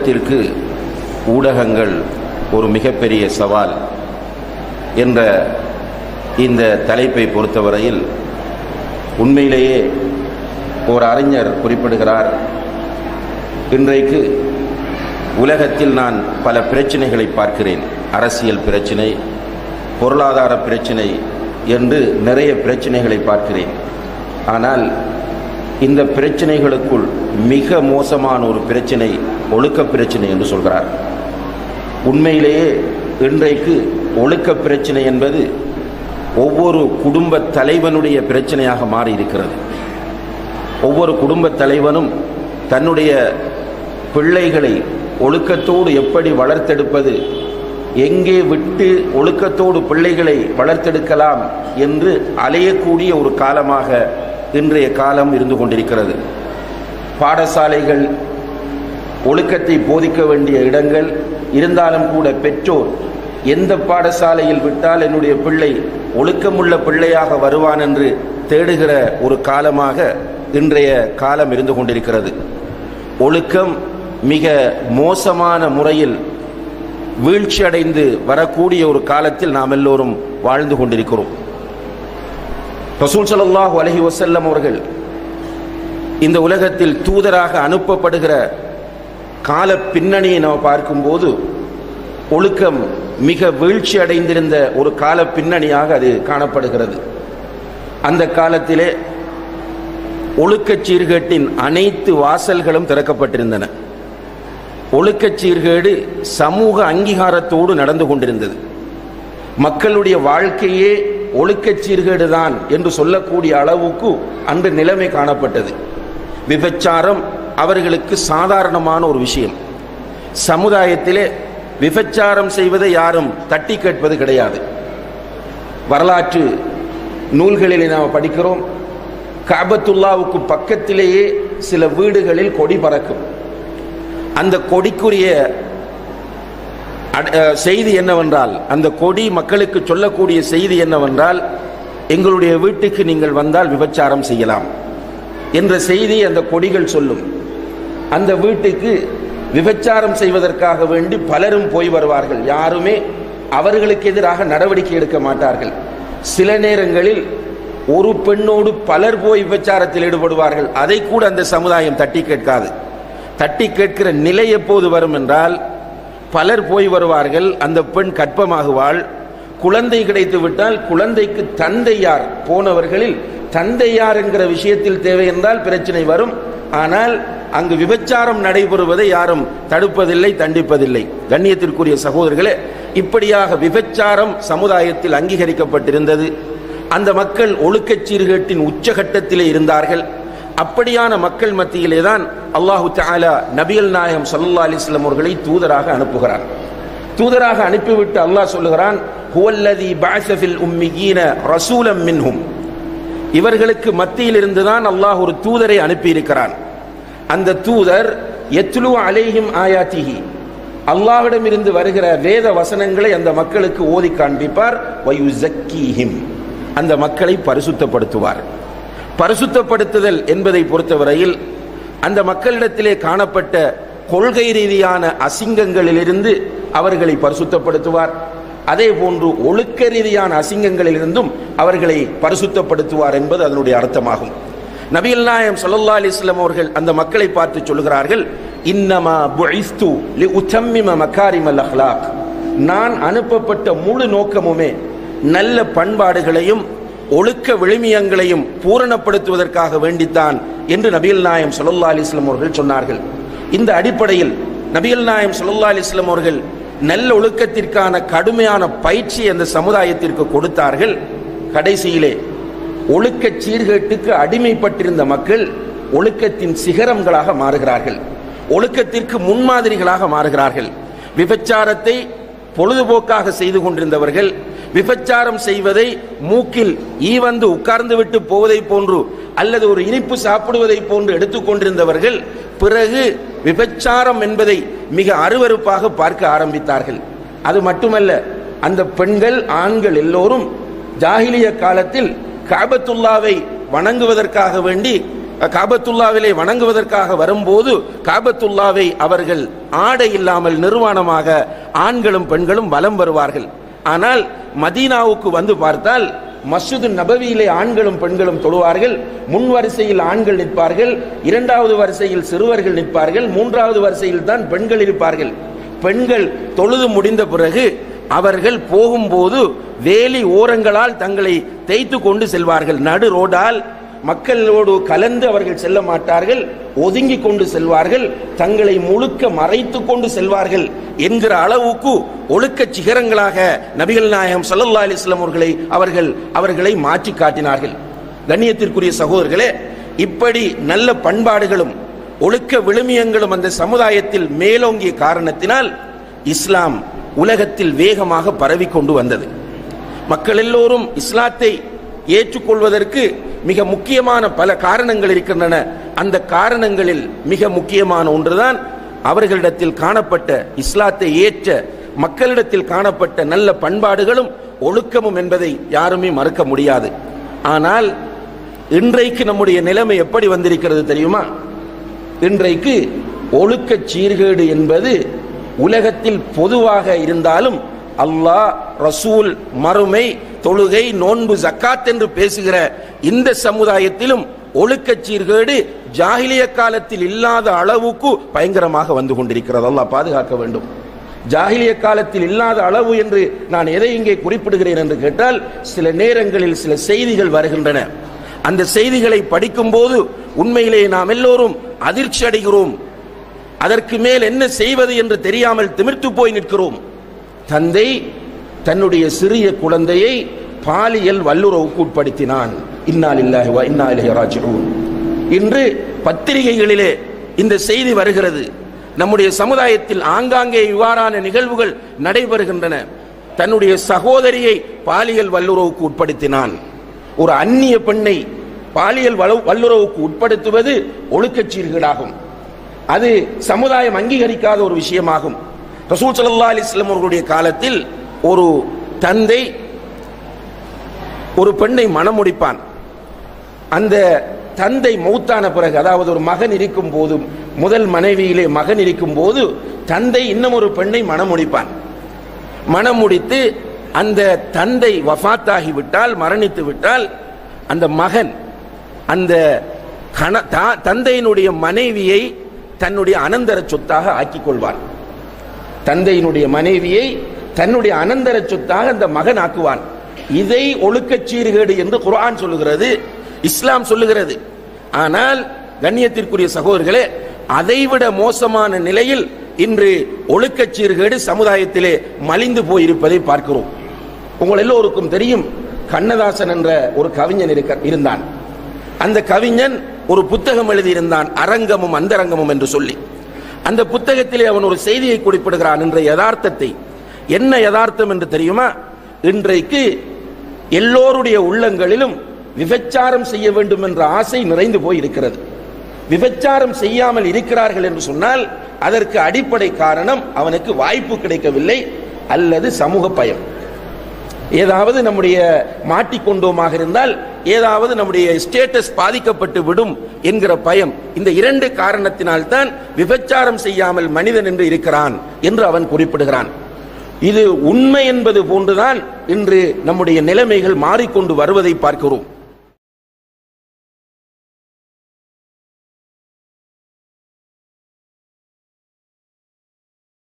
உலகத்திற்கு ஊடகங்கள் ஒரு மிகப்பெரிய சவால் என்ற இந்த தலைப்பை பொறுத்தவரையில் உண்மையிலேயே ஒரு அறிஞர் குறிப்பிடுகிறார். இன்றைக்கு உலகத்தில் நான் பல பிரச்சனைகளை பார்க்கிறேன். அரசியல் பிரச்சனை பொருளாதார பிரச்சனை என்று நிறைய பிரச்சனைகளை பார்க்கிறேன். ஆனால் இந்த பிரச்சனைகளுக்குள் மிக மோசமான ஒரு பிரச்சனை ஒழுக்க பிரச்சனை என்று சொல்கிறார். உண்மையிலேயே இன்றைக்கு ஒழுக்க பிரச்சனை என்பது ஒவ்வொரு குடும்ப தலைவனுடைய பிரச்சனையாக மாறி இருக்கிறது ஒவ்வொரு குடும்ப தலைவனும் தன்னுடைய பிள்ளைகளை ஒழுக்கத்தோடு எப்படி வளர்த்தெடுப்பது எங்கே விட்டு ஒழுக்கத்தோடு பிள்ளைகளை வளர்த்தெடுக்கலாம் என்று அலையக்கூடிய ஒரு காலமாக இன்றைய காலம் இருந்து கொண்டிருக்கிறது. பாடசாலைகள் ஒழுக்கத்தை போதிக்க வேண்டிய இடங்கள் இருந்தாலும் கூட பெற்றோர் எந்த பாடசாலையில் விட்டால் என்னுடைய பிள்ளை ஒழுக்கமுள்ள பிள்ளையாக வருவான் என்று தேடுகிற ஒரு காலமாக இன்றைய காலம் இருந்து கொண்டிருக்கிறது. ஒழுக்கம் மிக மோசமான முறையில் வீழ்ச்சியடைந்து வரக்கூடிய ஒரு காலத்தில் நாம் எல்லோரும் வாழ்ந்து கொண்டிருக்கிறோம். ரசூல் ஸல்லல்லாஹு அலஹி வசல்லம் அவர்கள் இந்த உலகத்தில் தூதராக அனுப்பப்படுகிற கால பின்னணியை நாம் பார்க்கும்போது ஒழுக்கம் மிக வீழ்ச்சி அடைந்திருந்த ஒரு கால பின்னணியாக அது காணப்படுகிறது. அந்த காலத்திலே ஒழுக்கச் சீர்கேட்டின் அனைத்து வாசல்களும் திறக்கப்பட்டிருந்தன. ஒழுக்கச் சீர்கேடு சமூக அங்கீகாரத்தோடு நடந்து கொண்டிருந்தது. மக்களுடைய வாழ்க்கையே ஒழுக்கச் சீர்கேடு தான் என்று சொல்லக்கூடிய அளவுக்கு அன்று நிலைமை காணப்பட்டது. விபச்சாரம் அவர்களுக்கு சாதாரணமான ஒரு விஷயம். சமுதாயத்திலே விபச்சாரம் செய்வதை யாரும் தட்டி கேட்பது கிடையாது. வரலாற்று நூல்களில் நாம் படிக்கிறோம். காபத்துல்லாவுக்கு பக்கத்திலேயே சில வீடுகளில் கொடி பறக்கும். அந்த கொடிக்குரிய அட- செய்தி என்னவென்றால் அந்த கொடி மக்களுக்கு சொல்லக்கூடிய செய்தி என்னவென்றால் எங்களுடைய வீட்டுக்கு நீங்கள் வந்தால் விபச்சாரம் செய்யலாம். என்ற செய்தி அந்த கொடிகள் சொல்லும். அந்த வீட்டுக்கு விபச்சாரம் செய்வதற்காக வேண்டி பலரும் போய் வருவார்கள். யாருமே அவர்களுக்கு எதிராக நடவடிக்கை எடுக்க மாட்டார்கள். சில நேரங்களில் ஒரு பெண்ணோடு பலர் போய் விபச்சாரத்தில் ஈடுபடுவார்கள். அதை கூட அந்த சமுதாயம் தட்டி கேட்காது. தட்டி கேட்கிற நிலை எப்போது வரும் என்றால் பலர் போய் வருவார்கள். அந்த பெண் கற்பமாகுவாள் குழந்தை கிடைத்து விட்டால் குழந்தைக்கு தந்தையார் போனவர்களில் தந்தையார் என்கிற விஷயத்தில் தேவை என்றால் பிரச்சனை வரும். ஆனால் அங்கு விபச்சாரம் நடைபெறுவதை யாரும் தடுப்பதில்லை தண்டிப்பதில்லை. கண்ணியத்திற்குரிய சகோதரர்களே இப்படியாக விபச்சாரம் சமுதாயத்தில் அங்கீகரிக்கப்பட்டிருந்தது. அந்த மக்கள் ஒழுக்கச் சீர்கேட்டின் உச்சகட்டத்திலே இருந்தார்கள். அப்படியான மக்கள் மத்தியிலே தான் அல்லாஹு தாலா நபிகள் நாயகம் சல்லா அலைஹி அவர்களை தூதராக அனுப்புகிறார். தூதராக அனுப்பிவிட்டு அல்லாஹ் சொல்லுகிறான் ஹுவல்லதி பஅஸ ஃபில் ரசூலம் மின்ஹும். இவர்களுக்கு மத்தியில் இருந்துதான் அல்லாஹ் ஒரு தூதரை அனுப்பியிருக்கிறான். அந்த தூதர் எத்லு அலேஹிம் ஆயாத்திஹி. அல்லாஹ்விடம் இருந்து வருகிற வேத வசனங்களை அந்த மக்களுக்கு ஓதி காண்பிப்பார் வயுசக்கீஹிம். அந்த மக்களை பரிசுத்தப்படுத்துவார். பரிசுத்தப்படுத்துதல் என்பதை பொறுத்தவரையில் அந்த மக்களிடத்திலே காணப்பட்ட கொள்கை ரீதியான அசிங்கங்களிலிருந்து அவர்களை பரிசுத்தப்படுத்துவார். அதே போன்று ஒழுக்க ரீதியான அசிங்கங்களிலிருந்தும் அவர்களை பரிசுத்தப்படுத்துவார் என்பது அதனுடைய அர்த்தமாகும். நபிகள் நாயம் சல்லா அலைஹி அவர்கள் அந்த மக்களை பார்த்து சொல்கிறார்கள் இன்னமா புஇஸ்து லி உத்தம்மிம மகாரிமல் அஹ்லாக். நான் அனுப்பப்பட்ட முழு நோக்கமுமே நல்ல பண்பாடுகளையும் ஒழுக்க விழுமியங்களையும் பூரணப்படுத்துவதற்காக வேண்டித்தான் என்று நபிகள் நாயம் சல்லா அலைஹி அவர்கள் சொன்னார்கள். இந்த அடிப்படையில் நபிகள் நாயம் ஸல்லல்லாஹு அலைஹி அவர்கள் நல்ல ஒழுக்கத்திற்கான கடுமையான பயிற்சி அந்த சமுதாயத்திற்கு கொடுத்தார்கள். கடைசியிலே ஒழுக்க சீர்கேட்டுக்கு அடிமைப்பட்டிருந்த மக்கள் ஒழுக்கத்தின் சிகரங்களாக மாறுகிறார்கள். ஒழுக்கத்திற்கு முன்மாதிரிகளாக மாறுகிறார்கள். விபச்சாரத்தை பொழுதுபோக்காக செய்து கொண்டிருந்தவர்கள் விபச்சாரம் செய்வதை மூக்கில் ஈ வந்து உட்கார்ந்து விட்டு போவதை போன்று அல்லது ஒரு இனிப்பு சாப்பிடுவதை போன்று எடுத்துக்கொண்டிருந்தவர்கள் பிறகு விபச்சாரம் என்பதை மிக அருவருப்பாக பார்க்க ஆரம்பித்தார்கள். அது மட்டுமல்ல அந்த பெண்கள் ஆண்கள் எல்லோரும் ஜாகிலிய காலத்தில் காபத்துல்லாவை வணங்குவதற்காக வேண்டி காபத்துல்லாவிலே வணங்குவதற்காக வரும்போது காபத்துல்லாவை அவர்கள் ஆடை இல்லாமல் நிர்வாணமாக ஆண்களும் பெண்களும் வலம் வருவார்கள். ஆனால் மதீனாவுக்கு வந்து பார்த்தால் மஸ்ஜிது நபவியிலே ஆண்களும் பெண்களும் தொழுவார்கள். முன் வரிசையில் ஆண்கள் நிற்பார்கள். இரண்டாவது வரிசையில் சிறுவர்கள் நிற்பார்கள். மூன்றாவது வரிசையில் தான் பெண்கள் இருப்பார்கள். பெண்கள் தொழுது முடிந்த பிறகு அவர்கள் போகும்போது வேலி ஓரங்களால் தங்களை தேய்த்து கொண்டு செல்வார்கள். நடு ரோடால் மக்களோடு கலந்து அவர்கள் செல்ல மாட்டார்கள் ஒதுங்கி கொண்டு செல்வார்கள் தங்களை முழுக்க மறைத்து கொண்டு செல்வார்கள் என்கிற அளவுக்கு ஒழுக்க சிகரங்களாக நபிகள் நாயகம் சல்லல்லா அலிஸ்லாம் அவர்களை அவர்கள் அவர்களை மாற்றி காட்டினார்கள். கண்ணியத்திற்குரிய சகோதரர்களே இப்படி நல்ல பண்பாடுகளும் ஒழுக்க விழுமியங்களும் அந்த சமுதாயத்தில் மேலோங்கிய காரணத்தினால் இஸ்லாம் உலகத்தில் வேகமாக பரவி கொண்டு வந்தது. மக்கள் எல்லோரும் இஸ்லாத்தை ஏற்றுக்கொள்வதற்கு மிக முக்கியமான பல காரணங்கள் இருக்கின்றன. அந்த காரணங்களில் மிக முக்கியமான ஒன்றுதான் அவர்களிடத்தில் காணப்பட்ட இஸ்லாத்தை ஏற்ற மக்களிடத்தில் காணப்பட்ட நல்ல பண்பாடுகளும் ஒழுக்கமும் என்பதை யாருமே மறுக்க முடியாது. ஆனால் இன்றைக்கு நம்முடைய நிலைமை எப்படி வந்திருக்கிறது தெரியுமா? இன்றைக்கு ஒழுக்க சீர்கேடு என்பது உலகத்தில் பொதுவாக இருந்தாலும் அல்லாஹ் ரசூல் மறுமை தொழுகை நோன்பு ஜக்காத் என்று பேசுகிற இந்த சமுதாயத்திலும் ஒழுக்க சீர்கேடு ஜாகிலிய காலத்தில் இல்லாத அளவுக்கு பயங்கரமாக வந்து கொண்டிருக்கிறது. அல்லாஹ் பாதுகாக்க வேண்டும். ஜாகிலிய காலத்தில் இல்லாத அளவு என்று நான் எதை இங்கே குறிப்பிடுகிறேன் என்று கேட்டால் சில நேரங்களில் சில செய்திகள் வருகின்றன. அந்த செய்திகளை படிக்கும் போது உண்மையிலே நாம் எல்லோரும் அதிர்ச்சி அடைகிறோம். அதற்கு மேல் என்ன செய்வது என்று தெரியாமல் திமிர்த்து போய் நிற்கிறோம். தந்தை தன்னுடைய சிறிய குழந்தையை பாலியல் வல்லுறவுக்கு உட்படுத்தினான். இன்னாலில்லாஹி வ இன்னா இன்று பத்திரிகைகளிலே இந்த செய்தி வருகிறது. நம்முடைய சமுதாயத்தில் ஆங்காங்கே இவ்வாறான நிகழ்வுகள் நடைபெறுகின்றன. தன்னுடைய சகோதரியை பாலியல் வல்லுறவுக்கு உட்படுத்தினான். ஒரு அந்நிய பெண்ணை பாலியல் வல்லுறவுக்கு உட்படுத்துவது ஒழுக்கச் சீர்கேடாகும். அது சமுதாயம் அங்கீகரிக்காத ஒரு விஷயமாகும். ரசூல் சல்லா அலிஸ்லம் அவர்களுடைய காலத்தில் ஒரு தந்தை ஒரு பெண்ணை மணமுடிப்பான். அந்த தந்தை மௌத்தான பிறகு அதாவது ஒரு மகன் இருக்கும் போது முதல் மனைவியிலே மகன் இருக்கும் போது தந்தை இன்னும் ஒரு பெண்ணை மணமுடிப்பான். மணமுடித்து அந்த தந்தை வஃபாத்தாகி விட்டால் மரணித்து விட்டால் அந்த மகன் அந்த கண- தா- தந்தையினுடைய மனைவியை தன்னுடைய அனந்தர சொத்தாக ஆக்கிக் கொள்வான். தந்தையினுடைய மனைவியை தன்னுடைய அனந்தர சொத்தாக அந்த மகன் ஆக்குவான். இதை ஒழுக்கச் சீர்கேடு என்று குரான் சொல்லுகிறது இஸ்லாம் சொல்லுகிறது. ஆனால் கண்ணியத்திற்குரிய சகோதரர்களே அதைவிட மோசமான நிலையில் இன்று ஒழுக்கச் சீர்கேடு சமுதாயத்திலே மலிந்து போயிருப்பதை பார்க்கிறோம். உங்கள் எல்லோருக்கும் தெரியும் கண்ணதாசன் என்ற ஒரு கவிஞன் இருக்க இருந்தான். அந்த கவிஞன் ஒரு புத்தகம் எழுதியிருந்தான் அரங்கமும் அந்தரங்கமும் என்று சொல்லி. அந்த புத்தகத்திலே அவன் ஒரு செய்தியை குறிப்பிடுகிறான் என்ற யதார்த்தத்தை. என்ன யதார்த்தம் என்று தெரியுமா? இன்றைக்கு எல்லோருடைய உள்ளங்களிலும் விபச்சாரம் செய்ய வேண்டும் என்ற ஆசை நிறைந்து போய் இருக்கிறது விபச்சாரம் செய்யாமல் இருக்கிறார்கள் என்று சொன்னால் அதற்கு அடிப்படை காரணம் அவனுக்கு வாய்ப்பு கிடைக்கவில்லை அல்லது சமூக பயம். ஏதாவது நம்முடைய மாட்டிக்கொண்டோமாக இருந்தால் ஏதாவது நம்முடைய ஸ்டேட்டஸ் பாதிக்கப்பட்டு விடும் என்கிற பயம். இந்த இரண்டு காரணத்தினால்தான் விபச்சாரம் செய்யாமல் மனிதன் என்று இருக்கிறான் என்று அவன் குறிப்பிடுகிறான். இது உண்மை என்பது போன்றுதான் இன்று நம்முடைய நிலைமைகள் மாறிக்கொண்டு வருவதை பார்க்கிறோம்.